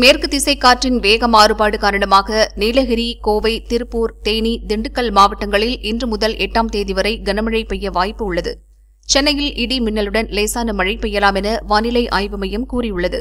மேற்கு திசை காற்றின் வேக மாறுபாடு காரணமாக நீலகிரி கோவை திருப்பூர் தேனி திண்டுக்கல் மாவட்டங்களில் இன்று முதல் எட்டாம் தேதி வரை கனமழை பெய்ய வாய்ப்பு உள்ளது. சென்னையில் இடி மின்னலுடன் லேசான மழை பெய்யலாம் என வானிலை ஆய்வு மையம் கூறியுள்ளது.